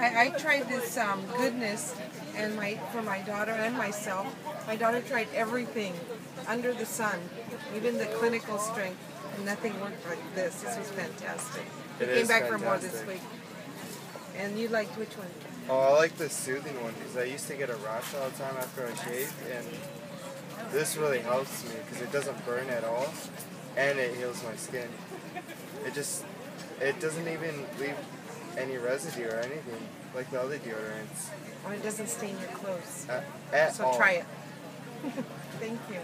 I, I tried this um, goodness, and my for my daughter and myself. My daughter tried everything under the sun, even the clinical strength, and nothing worked like this. This was fantastic. We It came is back for more this week. And you liked which one? Oh, I like the soothing one because I used to get a rash all the time after I shaved, and this really helps me because it doesn't burn at all, and it heals my skin. It just, it doesn't even leave any residue or anything like the other deodorants Or it doesn't stain your clothes. uh, at So all. try it. Thank you.